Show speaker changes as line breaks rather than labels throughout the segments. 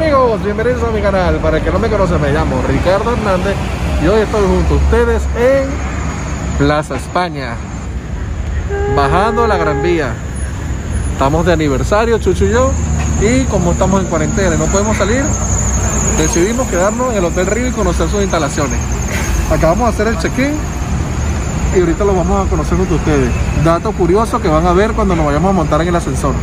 amigos? Bienvenidos a mi canal. Para el que no me conoce, me llamo Ricardo Hernández y hoy estoy junto a ustedes en Plaza España, bajando la Gran Vía. Estamos de aniversario, Chucho y yo, y como estamos en cuarentena y no podemos salir, decidimos quedarnos en el Hotel Río y conocer sus instalaciones. Acabamos de hacer el check-in y ahorita lo vamos a conocer con ustedes. Dato curioso que van a ver cuando nos vayamos a montar en el ascensor.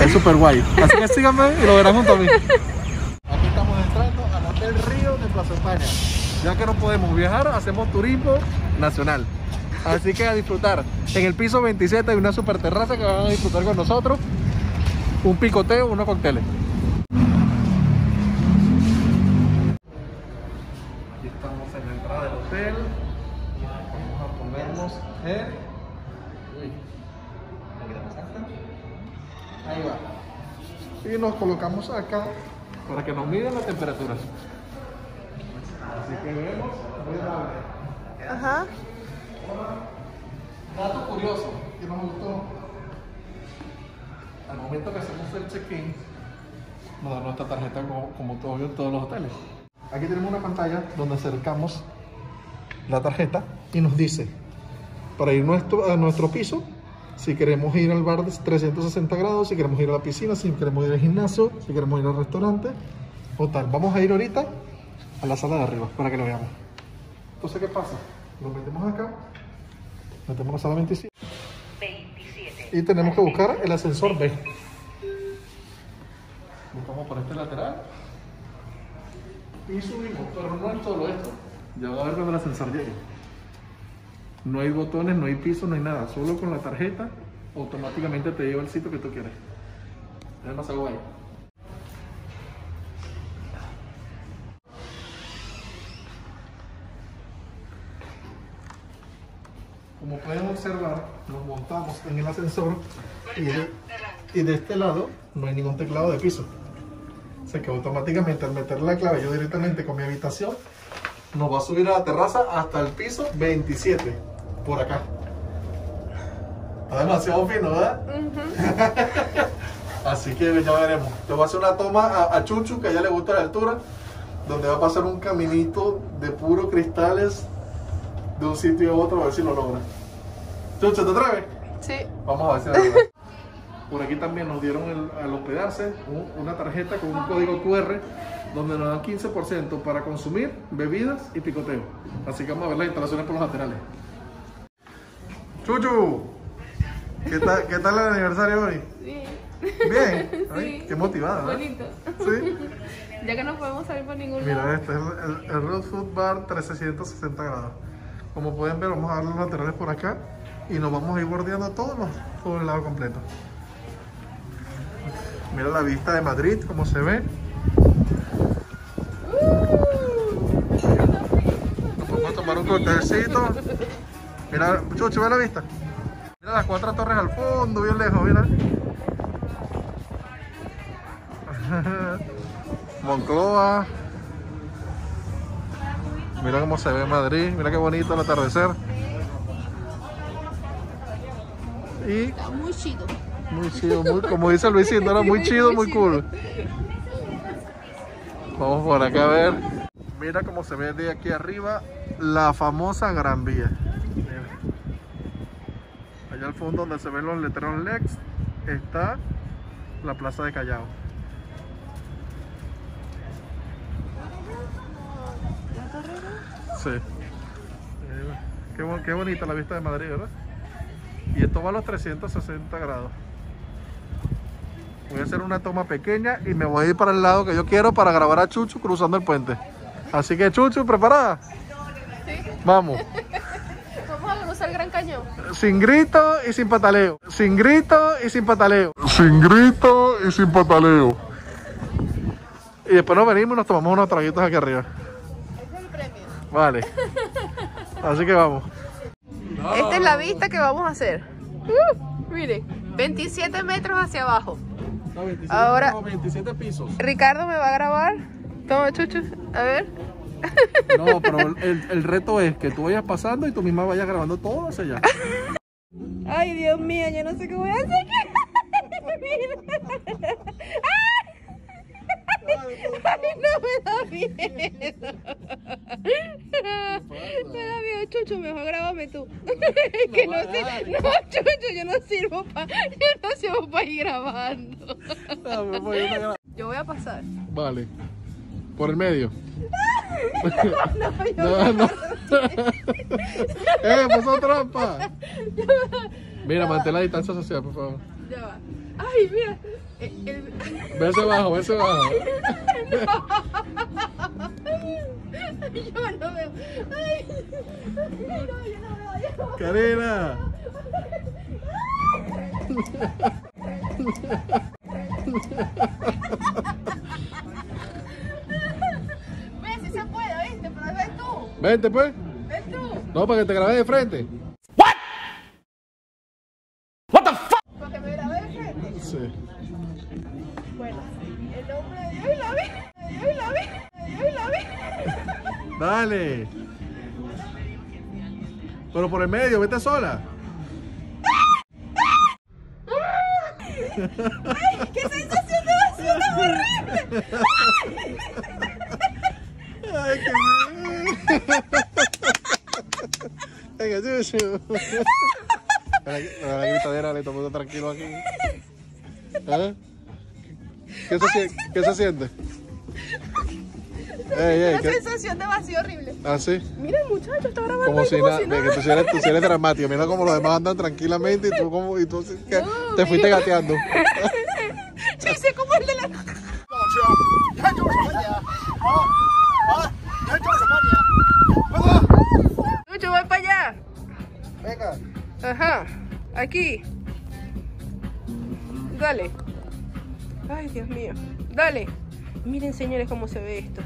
Es súper guay. Así que síganme y lo verán junto a mí. Aquí estamos entrando al Hotel Río de Plaza España. Ya que no podemos viajar, hacemos turismo nacional. Así que a disfrutar. En el piso 27 hay una super terraza que van a disfrutar con nosotros. Un picoteo, unos cócteles. Aquí estamos en la entrada del hotel. Vamos a ponernos. Y nos colocamos acá para que nos midan la temperatura. Así que vemos.
Ajá.
Dato curioso que nos gustó. Al momento que hacemos el check-in, nos da nuestra tarjeta como, como todo en todos los hoteles. Aquí tenemos una pantalla donde acercamos la tarjeta y nos dice para ir nuestro, a nuestro piso si queremos ir al bar de 360 grados, si queremos ir a la piscina, si queremos ir al gimnasio, si queremos ir al restaurante o tal. Vamos a ir ahorita a la sala de arriba para que lo veamos. Entonces, ¿qué pasa? Lo metemos acá, metemos la sala 27 y tenemos que buscar el ascensor B. Buscamos por este lateral y subimos, pero no es todo esto. Ya va a ver cuando el ascensor llegue. No hay botones, no hay piso, no hay nada. Solo con la tarjeta automáticamente te lleva al sitio que tú quieres. Es demasiado guay. Como pueden observar, nos montamos en el ascensor y de, y de este lado no hay ningún teclado de piso. O sea que automáticamente al meter la clave yo directamente con mi habitación nos va a subir a la terraza hasta el piso 27, por acá. Está demasiado fino, ¿verdad? Así que ya veremos. Te voy a hacer una toma a, a Chuchu, que a ella le gusta la altura, donde va a pasar un caminito de puros cristales de un sitio a otro, a ver si lo logra. Chuchu, ¿te atreves?
Sí.
Vamos a ver si la logra. Por aquí también nos dieron el- al hospedarse un- una tarjeta con un código QR donde nos dan 15% para consumir bebidas y picoteo. Así que vamos a ver las instalaciones por los laterales. Chuchu, ¿qué tal, qué tal el aniversario hoy? Bien, Ay,
Sí.
qué motivada. ¿eh?
Bonito.
Sí.
Ya que no podemos salir por ningún
Mira,
lado.
este es el, el, el Road Food Bar 360 grados. Como pueden ver, vamos a dar los laterales por acá y nos vamos a ir bordeando todos los, todo el lado completo. Mira la vista de Madrid, como se ve. Nos podemos tomar un coctelcito. Mira, Chucho, ve la vista. Mira las cuatro torres al fondo, bien lejos, mira. Moncloa. Mira cómo se ve Madrid, mira qué bonito el atardecer. Y
muy chido.
muy chido, muy, como dice Luisito, era muy chido, muy cool. Vamos por acá a ver. Mira cómo se ve de aquí arriba la famosa Gran Vía. Fondo donde se ven los letreros Lex está la Plaza de Callao. Sí. Qué, bo- qué bonita la vista de Madrid, ¿verdad? Y esto va a los 360 grados. Voy a hacer una toma pequeña y me voy a ir para el lado que yo quiero para grabar a Chuchu cruzando el puente. Así que Chuchu, ¿preparada? Vamos.
Gran Cañón.
Sin grito y sin pataleo. Sin grito y sin pataleo. Sin grito y sin pataleo. Y después nos venimos y nos tomamos unos traguitos aquí arriba.
Ese es el premio.
Vale. Así que vamos.
Esta es la vista que vamos a hacer. Uh, mire, 27 metros hacia abajo. Ahora-
no, 27 pisos.
Ricardo me va a grabar. Toma, chuchu. A ver.
No, pero el, el reto es que tú vayas pasando y tú misma vayas grabando todo hacia allá.
Ay, Dios mío, yo no sé qué voy a hacer. Ay, no me da miedo. Me da miedo, Chucho, mejor grábame tú. Que no, Chucho, yo no sirvo para yo no sirvo para ir grabando.
Dame, voy a gra-
Yo voy a pasar.
Vale. Por el medio.
No,
No, no. ¡Eh, pasó trampa! Mira, mantén la distancia social, por favor.
ya va. Ay, mira. eh, el-
Verse abajo, verse abajo.
Yo no veo. Ay, no, yo no veo. Yo no.
Karina. Vente, pues.
Ven tú.
No, para que te grabé de frente.
Porque me grabé de frente.
Sí.
Bueno, el nombre de Dios y la vida. Dios y la vida. Dios y la vida.
Dale. Pero por el medio, vete sola.
¡Qué sensación de vacío tan horrible!
Ay, qué Venga, chuchu. Para la, la gritadera le tomó tranquilo aquí. ¿Eh? ¿Qué se, ¿Qué se siente? Ey, ey,
Una
¿qué?
sensación de vacío horrible.
¿Ah, sí?
Mira muchacho, está grabando
Como
ahí
si
como
nada,
si
ve que tú eres, tú eres dramático, mira como los demás andan tranquilamente y tú como, y tú que te fuiste gateando.
Sí, sé como el de la... Mucho, voy para allá.
Venga.
Ajá, aquí. Dale. Ay, Dios mío. Dale. Miren, señores, cómo se ve esto.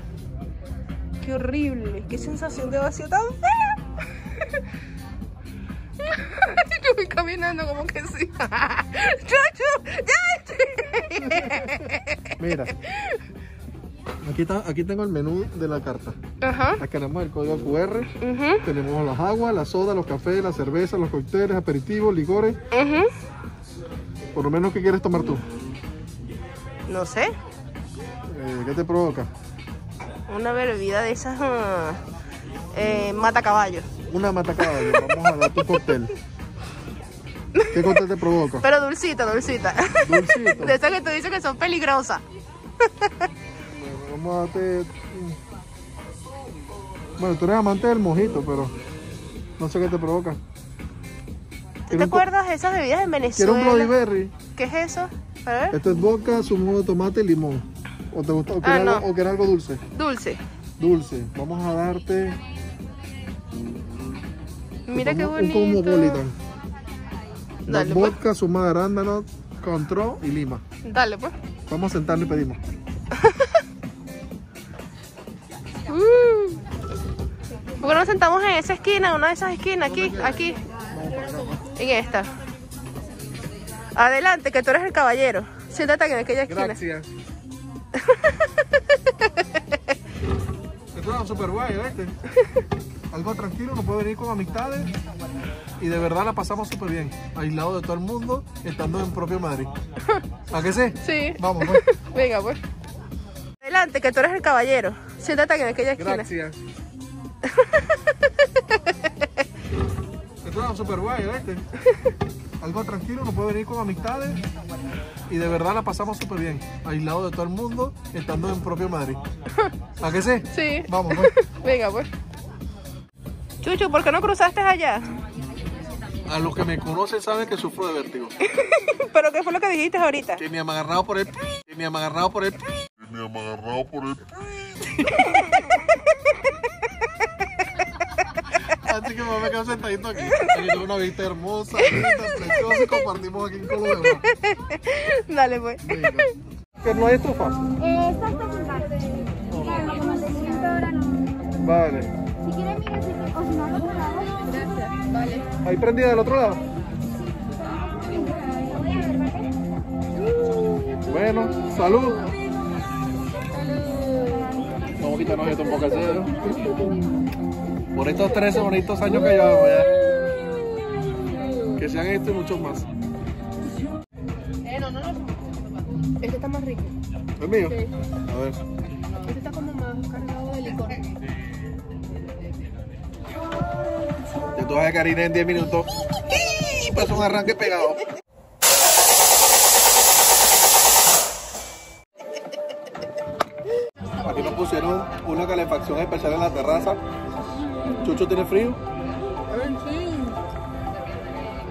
Qué horrible. Qué sensación de vacío tan fea. Yo voy caminando como que sí. ¡Chuchu! ¡Ya!
Mira. Aquí, está, aquí tengo el menú de la carta.
Ajá.
Aquí tenemos el código QR. Tenemos las aguas, las sodas, los cafés, las cervezas, los cócteles, aperitivos, licores.
ujú.
Por lo menos, ¿qué quieres tomar tú?
No sé.
Eh, ¿Qué te provoca?
Una bebida de esas. ah, eh, mata caballo.
Una matacaballo. Vamos a dar tu cóctel. ¿Qué cóctel te provoca?
Pero dulcita, dulcita.
Dulcito.
De esas que tú dices que son peligrosas.
Bueno, vamos a darte. Bueno, tú eres amante del mojito, pero no sé qué te provoca.
¿Tú te
¿Quiero
acuerdas de esas bebidas en
¿Quieres un Bloody
Venezuela?
Berry?
¿Qué es eso? A ver.
Esto es vodka, zumo de tomate y limón. ¿O te gusta? ¿O quieres,
Ah, no.
algo, o quieres algo dulce?
Dulce.
Dulce. Vamos a darte.
Mira qué bonito.
Un cosmopolitan.
Dale, pues.
vodka, zumo de arándano, control y lima.
Dale, pues.
Vamos a sentarnos y pedimos.
¿Por qué no nos sentamos en esa esquina, una de esas esquinas? Aquí, aquí. En esta. Adelante, que tú eres el caballero. Siéntate aquí en aquella esquina.
Gracias. Esto es súper guay, ¿viste? Algo tranquilo, uno puede venir con amistades y de verdad la pasamos súper bien, aislado de todo el mundo, estando en propio Madrid. ¿A qué sí?
Sí.
Vamos, pues.
Venga, pues. Adelante, que tú eres el caballero. Siéntate aquí en aquella esquina.
Gracias. Esto es súper guay, ¿viste? Algo tranquilo, uno puede venir con amistades y de verdad la pasamos súper bien, aislado de todo el mundo, estando en propio Madrid. ¿A qué sí?
Sí.
Vamos, pues.
Venga, pues. Chucho, ¿por qué no cruzaste allá?
A los que me conocen saben que sufro de vértigo.
¿Pero qué fue lo que dijiste ahorita?
Que me agarrado por el... Que me agarrado por el... Que me voy a quedar sentadito aquí. Tengo una vista hermosa, preciosa y compartimos aquí en Colombia.
Dale, pues.
Venga. Que no hay estufa.
Siento ahora no.
Vale.
Si quieres, mira, si te cocinar otro lado. Gracias. Vale.
Ahí prendida del otro lado.
Voy a ver, ¿vale?
Bueno, salud. Vamos a quitarnos esto un poco cero. Por estos 13 bonitos años que llevamos ya. Que sean estos y muchos más.
Eh, no, no, no. Este está más rico.
¿El mío? A ver.
Este está como más cargado de licor.
Ya tú vas a Karina en 10 minutos. ¡Y! Pasó un arranque pegado. Aquí nos pusieron una calefacción especial en la terraza. Chucho tiene frío.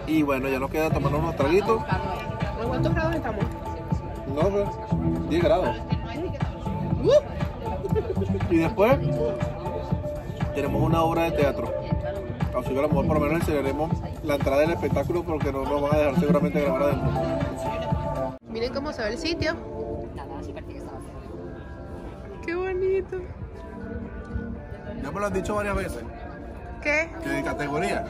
Y bueno, ya nos queda tomar unos traguitos.
¿A cuántos grados estamos?
No sé, 10 grados. Y después tenemos una obra de teatro. Así que a lo mejor por lo menos enseñaremos la entrada del espectáculo porque no nos van a dejar seguramente grabar adentro.
Miren cómo se ve el sitio. Qué bonito.
Ya me lo han dicho varias veces,
¿Qué?
que de categoría.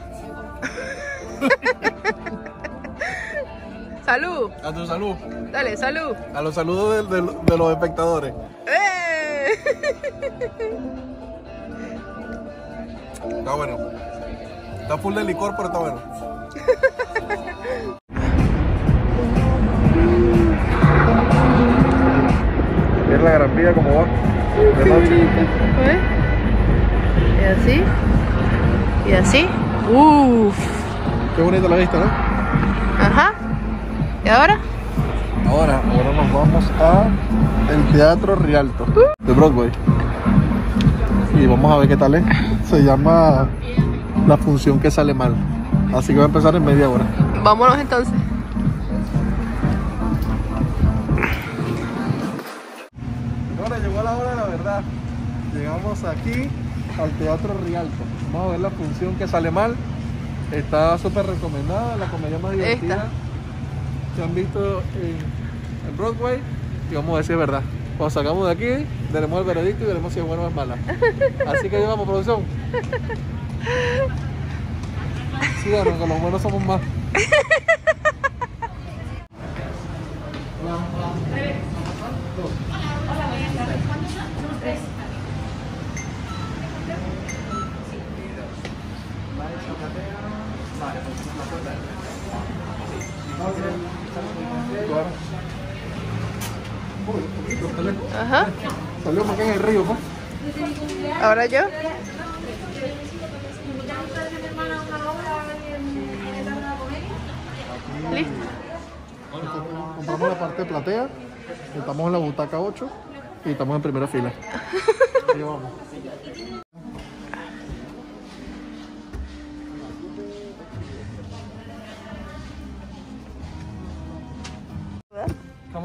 Salud.
A tu salud.
Dale, salud.
A los saludos de, de- de los espectadores.
¡Eh!
Está bueno. Está full de licor, pero está bueno. Es la gran vía como va. De noche.
¿Eh? Y así. Y así. Uf.
Qué bonita la vista, ¿no?
Ajá. ¿Y ahora?
Ahora, ahora nos vamos a el Teatro Rialto de Broadway. Y vamos a ver qué tal es. Se llama La función que sale mal. Así que va a empezar en media hora.
Vámonos entonces.
Ahora llegó la hora de la verdad. Llegamos aquí al Teatro Rialto. Vamos a ver la función que sale mal. Está súper recomendada, la comedia más divertida
Esta.
que han visto en, en Broadway. Y vamos a ver si es verdad. Cuando sacamos de aquí, daremos el veredicto y veremos si es bueno o es mala. Así que llevamos producción. Sí, bueno, que los buenos somos más. Claro. Uy, un poquito, salió.
Ajá.
Salió más que en el río, pues.
Ahora yo. Listo.
Compramos la parte de platea, estamos en la butaca 8 y estamos en primera fila. Ahí vamos.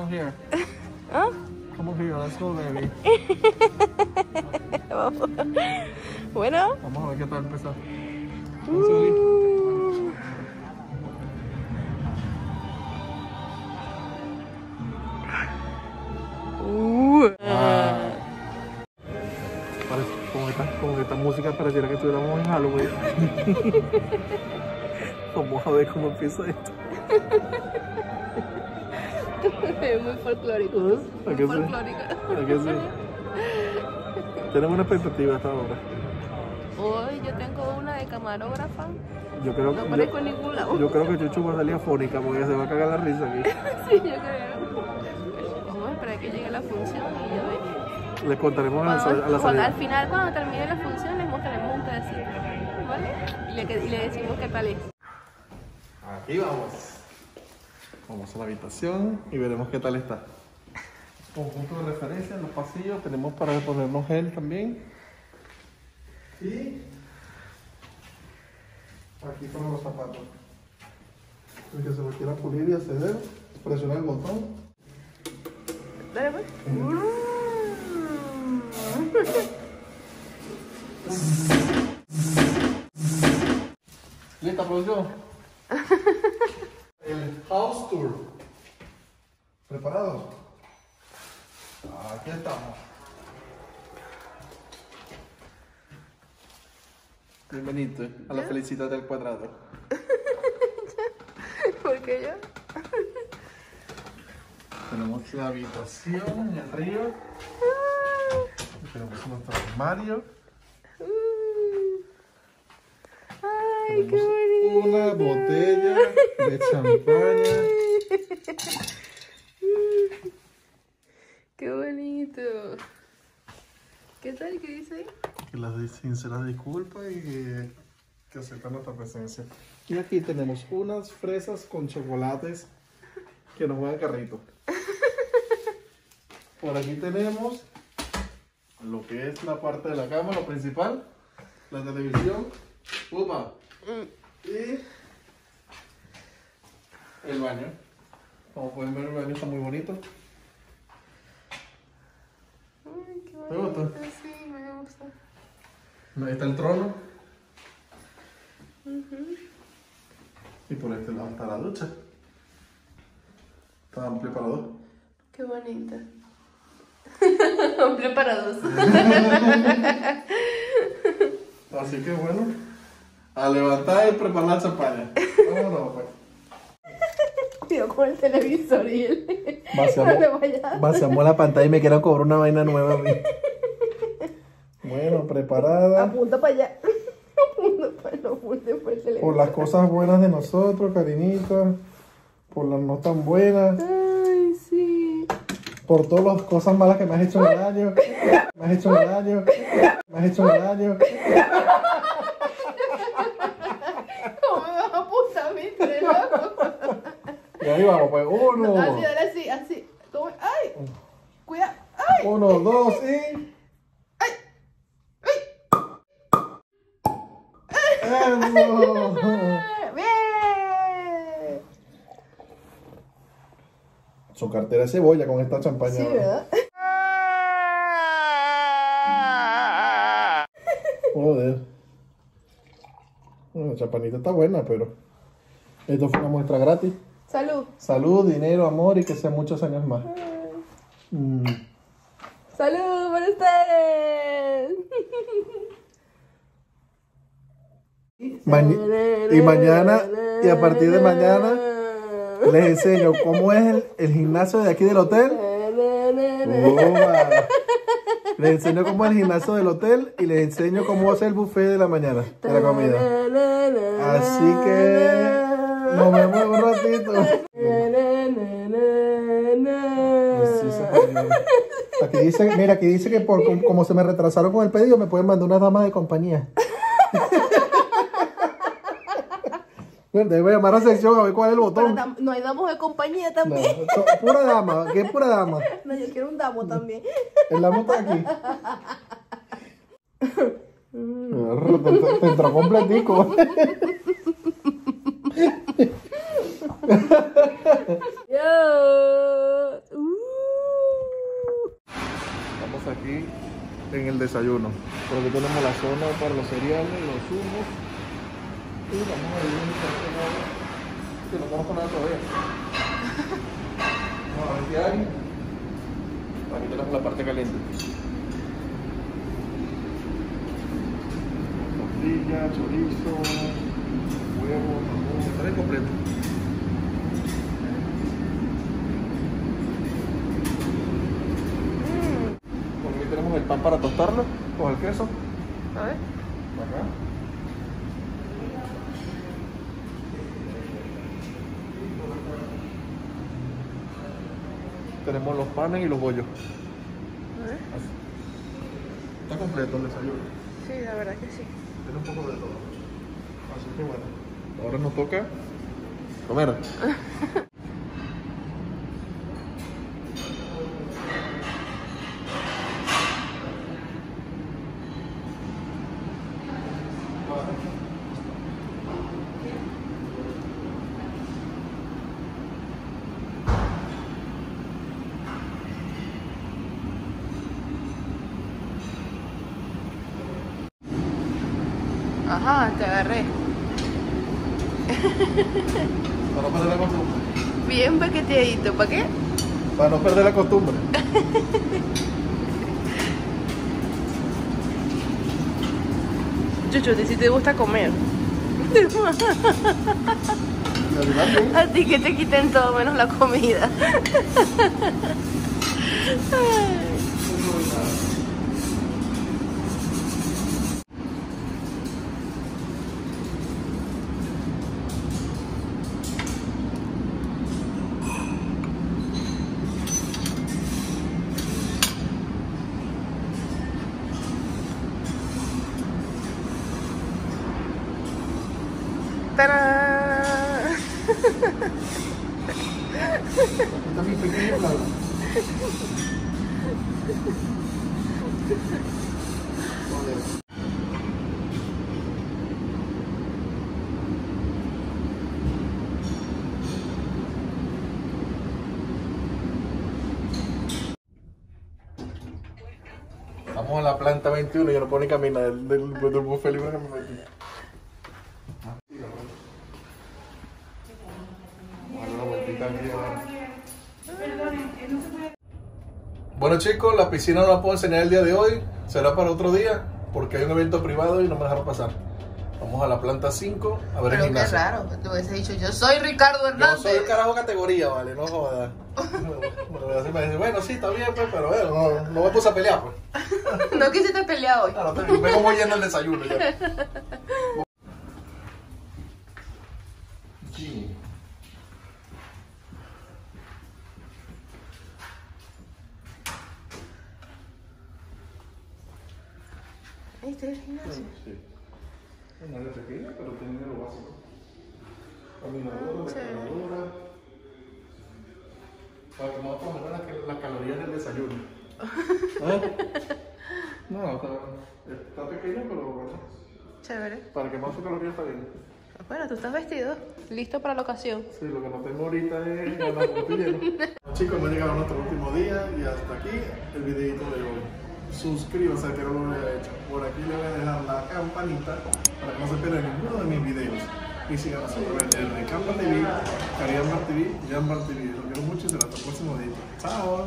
Come on here.
¿Ah?
Come on here, let's go baby.
Vamos. Bueno.
Vamos a ver qué tal empezar. Parece, como, que esta, como que esta música pareciera que estuviéramos en Halloween. Vamos a ver cómo empieza esto.
Es muy folclórico.
¿A qué sí?
Folclórico.
¿A qué sí? Tenemos una expectativa hasta ahora.
Hoy yo tengo una de camarógrafa.
Yo creo,
No
yo-
aparezco en ningún lado.
Yo creo que Chuchu va a salir afónica porque se va a cagar la risa aquí.
Sí, yo creo. Vamos a esperar que llegue la función y ya ves.
Les contaremos a la,
Cuando-
a la
cuando- al
salida.
final, cuando termine la función, les mostraremos un pedacito. ¿Vale? Y le, y le decimos qué tal es.
Aquí vamos. Vamos a la habitación y veremos qué tal está. Conjunto de referencia en los pasillos. Tenemos para ponernos gel también. Y aquí para los zapatos. El que se lo quiera pulir y acceder, presiona el botón.
Dale, pues.
¿Lista, producción? Tour. ¿Preparados? Aquí estamos. Bienvenido a la felicidad del cuadrado.
¿Por qué yo?
Tenemos la habitación en el río. Tenemos nuestro armario.
Ay, qué
Tenemos
bonito.
una botella de champaña.
Qué bonito. ¿Qué tal? ¿Qué dice ahí?
Que las sinceras disculpas y que, que aceptan nuestra presencia. Y aquí tenemos unas fresas con chocolates que nos van carrito. Por aquí tenemos lo que es la parte de la cama, lo principal, la televisión, upa, y el baño. Como pueden ver, el baño está muy bonito.
Ay, qué
¿Te
bonito.
gusta?
Sí, me gusta.
Ahí está el trono. Y por este lado está la ducha. Está amplio para dos.
Qué bonita. Amplio para dos.
Así que bueno, a levantar y preparar la champaña. Vámonos, pues.
Con el televisor y él.
Vaciamos,
No le vaya.
vaciamos la pantalla y me quiero cobrar una vaina nueva a mí. Bueno, preparada
Apunta para allá. Apunta para no apunte por el televisor.
por las cosas buenas de nosotros, cariñita. Por las no tan buenas.
Ay, sí.
Por todas las cosas malas que me has hecho en el año. Me has hecho en el año. Me has hecho en el año.
¿Cómo me vas a apuntar a mí, tú eres loco?
Y ahí vamos, pues. Uno.
Así, dale así, así. Toma- ¡Ay! Cuidado. ¡Ay!
Uno, dos y. ¡Eso!
¡Bien!
Su cartera de cebolla con esta champaña.
Sí. ¿verdad?
Joder. Bueno, la champanita está buena, pero. Esto fue una muestra gratis.
Salud.
Salud, dinero, amor y que sean muchos años más. Mm.
Salud por ustedes.
Y mañana, y a partir de mañana, les enseño cómo es el, el gimnasio de aquí del hotel. Uva. Les enseño cómo es el gimnasio del hotel y les enseño cómo hacer el buffet de la mañana, de la comida. Así que nos vemos un ratito. Aquí dice, mira, aquí dice que por como, se me retrasaron con el pedido, me pueden mandar una dama de compañía. Bueno, Debo llamar a sección a ver cuál es el botón.
No hay damos de compañía también.
pura dama, ¿qué es pura dama?
No, yo quiero un damo también.
El dama está aquí. Te, te entró completico.
Yo. Uh.
Estamos aquí en el desayuno. Por aquí tenemos la zona para los cereales, los zumos. Y vamos a ir un poco que no conozco nada todavía. Vamos a ver qué hay. Aquí tenemos la parte caliente. Tortilla, chorizo, huevo, jamón, está bien completo. Por aquí tenemos el pan para tostarlo con el queso.
A ver.
Acá. Tenemos los panes y los bollos.
A ver.
Está completo el desayuno.
Sí, la verdad que sí.
Tiene un poco de todo. Así que bueno. Ahora nos toca comer.
Ajá, te agarré.
Para no perder la costumbre.
Bien paqueteadito, ¿para qué?
Para no perder la costumbre.
Chuchuti, si te gusta comer. A ti que te quiten todo menos la comida.
Está mi pequeño plato. Joder. Estamos en la planta 21 y yo no puedo ni caminar del, del, del buffet libre que me metí. Vamos a dar una vueltita aquí ahora. Bueno chicos, la piscina no la puedo enseñar el día de hoy, será para otro día, porque hay un evento privado y no me dejaron pasar. Vamos a la planta 5 a ver el
Pero qué raro, te hubiese dicho, yo soy Ricardo
Yo
Hernández.
soy el carajo categoría, vale, no jodas. Bueno, bueno, sí, está bien, pues, pero bueno, no, no me puse a pelear, pues.
no quisiste pelear hoy.
Claro, te- me como yendo el desayuno ya.
El gimnasio.
Sí. Una área pequeña, pero tiene lo básico. Caminadora,
Sí.
descargadora. Para que más o menos las, calorías del desayuno. ¿Eh? No, está, está pequeño, pero bueno.
Chévere.
Para que más su calorías está bien.
Bueno, tú estás vestido. Listo para la ocasión.
Sí, lo que no tengo ahorita es ganar. Chicos, hemos llegado a nuestro último día y hasta aquí el videito de hoy. Suscríbanse que no lo hecho. Por aquí le voy a dejar la campanita para que no se pierdan ninguno de mis videos. Y sigan a través de Campa TV, Cariambar TV y Jambar TV. Los quiero mucho y hasta el próximo día. Chao.